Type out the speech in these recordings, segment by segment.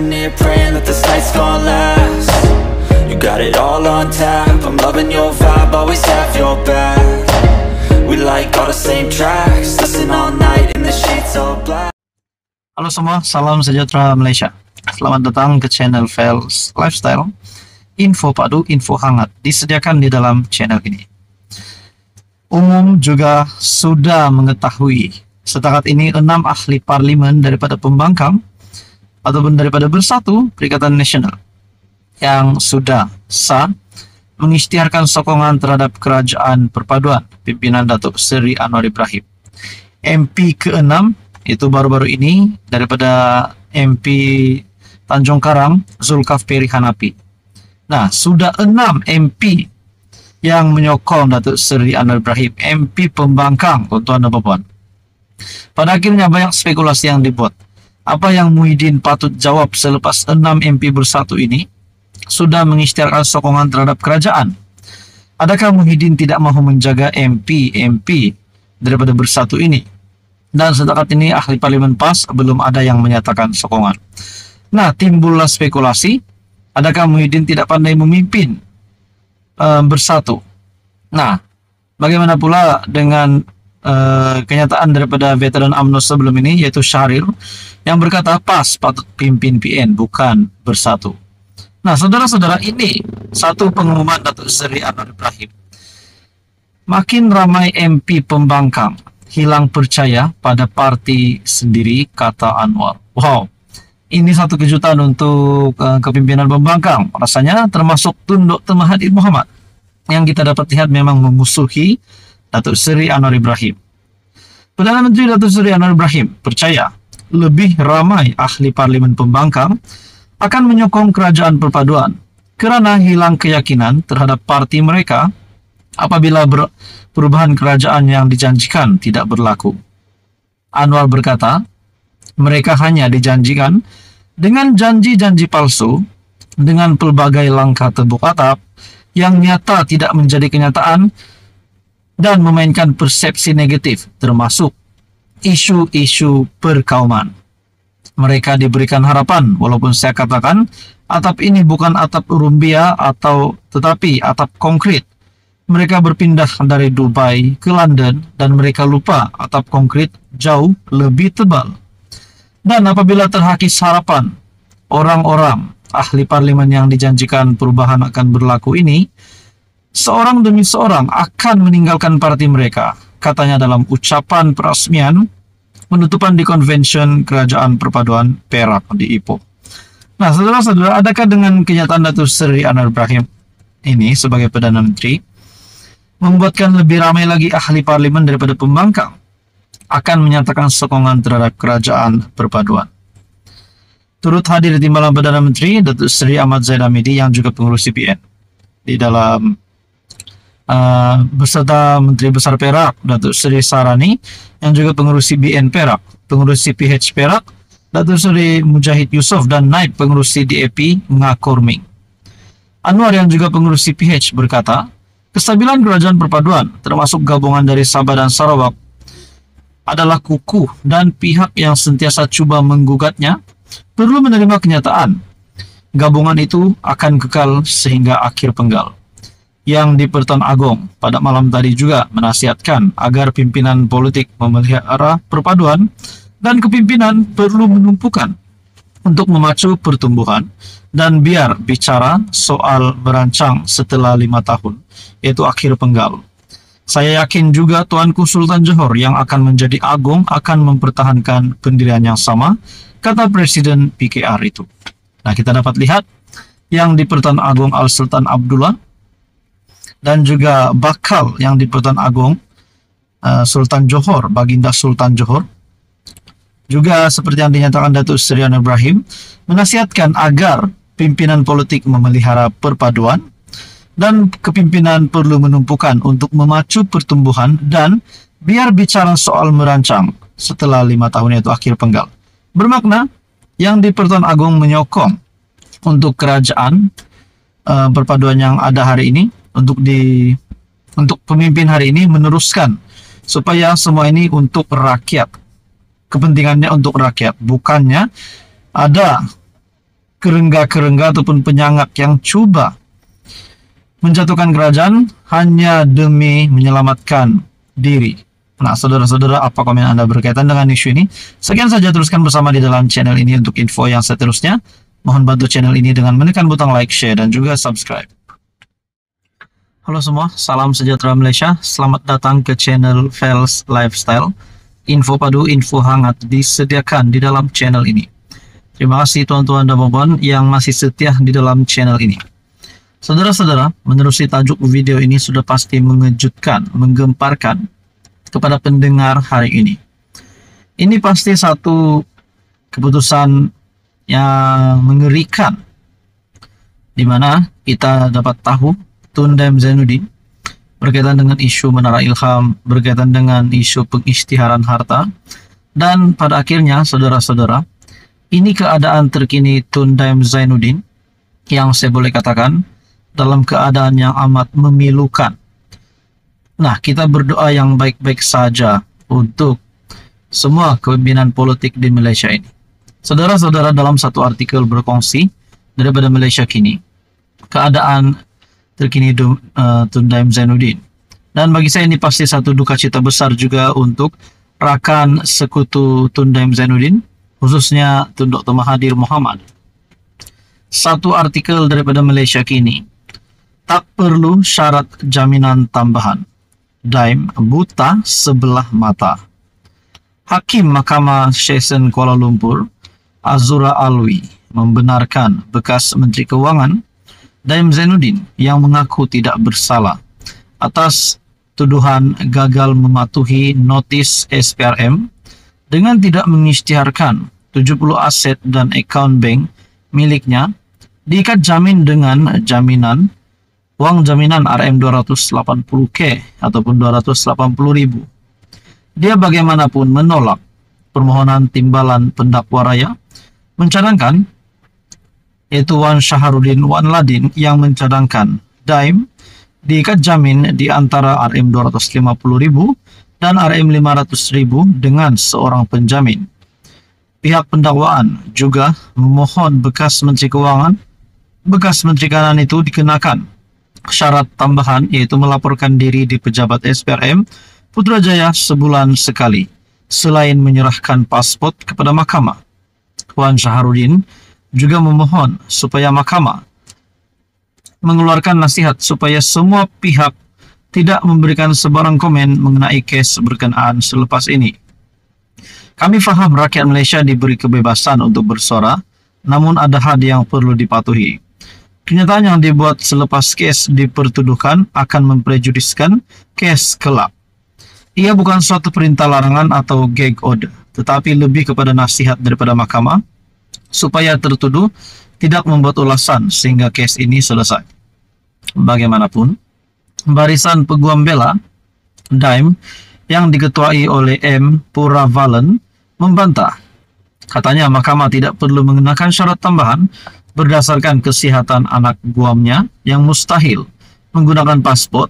Sitting here praying that this night's gonna last You got it all on tap I'm loving your vibe, always have your back We like all the same tracks Listen all night in the sheets all black Halo semua, salam sejahtera Malaysia. Selamat datang ke channel Fels Lifestyle. Info padu, info hangat disediakan di dalam channel ini. Umum juga sudah mengetahui setakat ini enam ahli parlimen daripada pembangkang ataupun daripada bersatu Perikatan Nasional yang sudah sah mengisytiharkan sokongan terhadap kerajaan perpaduan pimpinan Datuk Seri Anwar Ibrahim. MP ke-6 itu baru-baru ini daripada MP Tanjung Karang Zulkifli Hanapi. Nah, sudah enam MP yang menyokong Datuk Seri Anwar Ibrahim, MP pembangkang, tuan-tuan dan puan Pada akhirnya banyak spekulasi yang dibuat. Apa yang Muhyiddin patut jawab selepas enam MP bersatu ini sudah mengisytiharkan sokongan terhadap kerajaan? Adakah Muhyiddin tidak mahu menjaga MP-MP daripada bersatu ini? Dan setakat ini ahli parlimen PAS belum ada yang menyatakan sokongan. Nah, timbullah spekulasi, adakah Muhyiddin tidak pandai memimpin uh, bersatu? Nah, bagaimana pula dengan uh, kenyataan daripada veteran UMNO sebelum ini, yaitu Syahril, yang berkata PAS patut pimpin PN, bukan bersatu. Nah, saudara-saudara, ini satu pengumuman Datuk Seri Anwar Ibrahim. Makin ramai MP pembangkang hilang percaya pada parti sendiri, kata Anwar. Wow, ini satu kejutan untuk uh, kepimpinan pembangkang. Rasanya termasuk Tunduk Tun Mahathir Muhammad yang kita dapat lihat memang memusuhi Datuk Seri Anwar Ibrahim. Perdana Menteri Datuk Seri Anwar Ibrahim percaya lebih ramai ahli parlimen pembangkang akan menyokong kerajaan perpaduan kerana hilang keyakinan terhadap parti mereka apabila perubahan kerajaan yang dijanjikan tidak berlaku. Anwar berkata, mereka hanya dijanjikan dengan janji-janji palsu, dengan pelbagai langkah tebuk atap yang nyata tidak menjadi kenyataan dan memainkan persepsi negatif termasuk isu-isu perkauman. Mereka diberikan harapan walaupun saya katakan atap ini bukan atap rumbia atau tetapi atap konkret mereka berpindah dari Dubai ke London dan mereka lupa atap konkret jauh lebih tebal. Dan apabila terhakis harapan, orang-orang ahli parlimen yang dijanjikan perubahan akan berlaku ini, seorang demi seorang akan meninggalkan parti mereka, katanya dalam ucapan peresmian penutupan di konvensi Kerajaan Perpaduan Perak di Ipoh. Nah, saudara-saudara, adakah dengan kenyataan Datuk Seri Anwar Ibrahim ini sebagai Perdana Menteri, membuatkan lebih ramai lagi ahli parlimen daripada pembangkang akan menyatakan sokongan terhadap kerajaan perpaduan. Turut hadir di malam Perdana Menteri Datuk Seri Ahmad Zaid Hamidi yang juga pengurus CPN di dalam uh, beserta Menteri Besar Perak Datuk Seri Sarani yang juga pengurus CBN Perak, pengurus CPH Perak, Datuk Seri Mujahid Yusof dan naib pengurus CDAP Ngakurming. Anwar yang juga pengurus CPH berkata, Kestabilan kerajaan perpaduan, termasuk gabungan dari Sabah dan Sarawak, adalah kukuh dan pihak yang sentiasa cuba menggugatnya perlu menerima kenyataan. Gabungan itu akan kekal sehingga akhir penggal. Yang di Pertuan Agong pada malam tadi juga menasihatkan agar pimpinan politik memelihara perpaduan dan kepimpinan perlu menumpukan untuk memacu pertumbuhan dan biar bicara soal merancang setelah lima tahun, yaitu akhir penggal. Saya yakin juga Tuanku Sultan Johor yang akan menjadi agung akan mempertahankan pendirian yang sama, kata Presiden PKR itu. Nah, kita dapat lihat yang di Pertuan Agung Al-Sultan Abdullah dan juga bakal yang di Pertuan Agung uh, Sultan Johor, Baginda Sultan Johor, juga seperti yang dinyatakan Datuk Seri Ibrahim, menasihatkan agar pimpinan politik memelihara perpaduan dan kepimpinan perlu menumpukan untuk memacu pertumbuhan dan biar bicara soal merancang setelah lima tahun itu akhir penggal. Bermakna yang di Pertuan Agung menyokong untuk kerajaan uh, perpaduan yang ada hari ini untuk di untuk pemimpin hari ini meneruskan supaya semua ini untuk rakyat kepentingannya untuk rakyat bukannya ada kerengga-kerengga ataupun penyangak yang coba menjatuhkan kerajaan hanya demi menyelamatkan diri. Nah, saudara-saudara, apa komen Anda berkaitan dengan isu ini? Sekian saja teruskan bersama di dalam channel ini untuk info yang seterusnya. Mohon bantu channel ini dengan menekan butang like, share, dan juga subscribe. Halo semua, salam sejahtera Malaysia. Selamat datang ke channel Fels Lifestyle. Info padu, info hangat disediakan di dalam channel ini. Terima kasih tuan-tuan dan puan yang masih setia di dalam channel ini. Saudara-saudara, menerusi tajuk video ini sudah pasti mengejutkan, menggemparkan kepada pendengar hari ini. Ini pasti satu keputusan yang mengerikan di mana kita dapat tahu Tun Dem Zainuddin berkaitan dengan isu Menara Ilham, berkaitan dengan isu pengisytiharan harta, dan pada akhirnya, saudara-saudara, ini keadaan terkini Tun Dem Zainuddin yang saya boleh katakan dalam keadaan yang amat memilukan. Nah, kita berdoa yang baik-baik saja untuk semua kepemimpinan politik di Malaysia ini. Saudara-saudara dalam satu artikel berkongsi daripada Malaysia kini, keadaan terkini uh, Tundaim Zainuddin. Dan bagi saya ini pasti satu duka cita besar juga untuk rakan sekutu Tundaim Zainuddin, khususnya Tun Dr. Mahathir Muhammad. Satu artikel daripada Malaysia kini tak perlu syarat jaminan tambahan. Daim buta sebelah mata. Hakim Mahkamah Session Kuala Lumpur, Azura Alwi, membenarkan bekas Menteri Keuangan Daim Zainuddin yang mengaku tidak bersalah atas tuduhan gagal mematuhi notis SPRM dengan tidak mengisytiharkan 70 aset dan akaun bank miliknya diikat jamin dengan jaminan uang jaminan RM 280K ataupun 280.000. Dia bagaimanapun menolak permohonan timbalan pendakwa raya mencadangkan yaitu Wan Syaharudin Wan Ladin yang mencadangkan Daim diikat jamin di antara RM 250.000 dan RM 500.000 dengan seorang penjamin. Pihak pendakwaan juga memohon bekas Menteri Keuangan bekas Menteri Kanan itu dikenakan syarat tambahan yaitu melaporkan diri di pejabat SPRM Putrajaya sebulan sekali selain menyerahkan pasport kepada mahkamah. Wan Syaharudin juga memohon supaya mahkamah mengeluarkan nasihat supaya semua pihak tidak memberikan sebarang komen mengenai kes berkenaan selepas ini. Kami faham rakyat Malaysia diberi kebebasan untuk bersuara, namun ada had yang perlu dipatuhi. Kenyataan yang dibuat selepas kes dipertuduhkan akan memprejudiskan kes kelak. Ia bukan suatu perintah larangan atau gag order, tetapi lebih kepada nasihat daripada mahkamah supaya tertuduh tidak membuat ulasan sehingga kes ini selesai. Bagaimanapun, barisan peguam bela Daim yang diketuai oleh M. Puravalen membantah. Katanya mahkamah tidak perlu mengenakan syarat tambahan berdasarkan kesehatan anak guamnya yang mustahil menggunakan paspor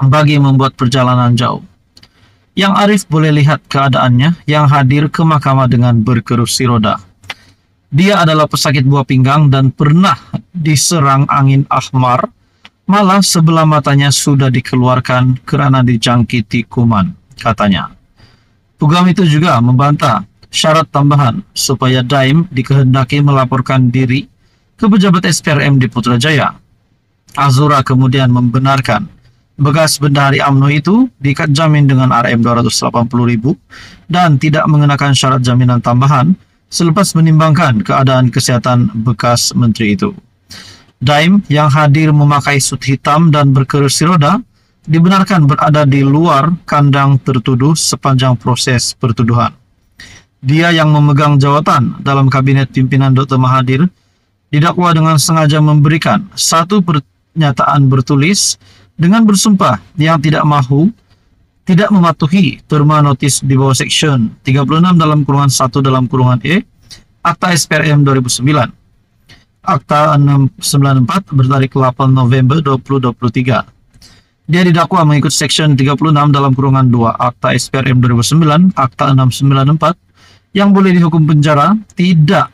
bagi membuat perjalanan jauh. Yang Arif boleh lihat keadaannya yang hadir ke mahkamah dengan berkerusi roda. Dia adalah pesakit buah pinggang dan pernah diserang angin ahmar, malah sebelah matanya sudah dikeluarkan kerana dijangkiti kuman, katanya. Pugam itu juga membantah syarat tambahan supaya Daim dikehendaki melaporkan diri ke pejabat SPRM di Putrajaya. Azura kemudian membenarkan bekas bendahari AMNO itu diikat jamin dengan RM 280.000 dan tidak mengenakan syarat jaminan tambahan selepas menimbangkan keadaan kesehatan bekas menteri itu. Daim yang hadir memakai sut hitam dan berkerusi roda dibenarkan berada di luar kandang tertuduh sepanjang proses pertuduhan. Dia yang memegang jawatan dalam kabinet pimpinan Dr. Mahathir didakwa dengan sengaja memberikan satu pernyataan bertulis dengan bersumpah yang tidak mahu tidak mematuhi terma notis di bawah section 36 dalam kurungan 1 dalam kurungan E Akta SPRM 2009 Akta 694 bertarik 8 November 2023 dia didakwa mengikut section 36 dalam kurungan 2 Akta SPRM 2009 Akta 694 yang boleh dihukum penjara tidak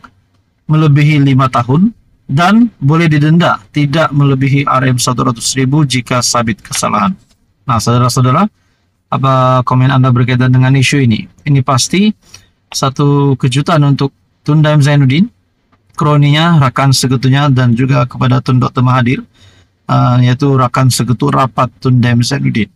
melebihi lima tahun dan boleh didenda tidak melebihi RM 100.000 jika sabit kesalahan. Nah, saudara-saudara, apa komen Anda berkaitan dengan isu ini? Ini pasti satu kejutan untuk Tun Daim Zainuddin, kroninya, rakan sekutunya, dan juga kepada Tun Dr. Mahathir, uh, yaitu rakan sekutu rapat Tun Daim Zainuddin.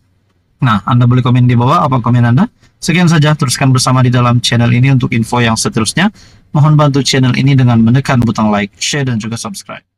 Nah, Anda boleh komen di bawah apa komen Anda. Sekian saja, teruskan bersama di dalam channel ini untuk info yang seterusnya. Mohon bantu channel ini dengan menekan butang like, share, dan juga subscribe.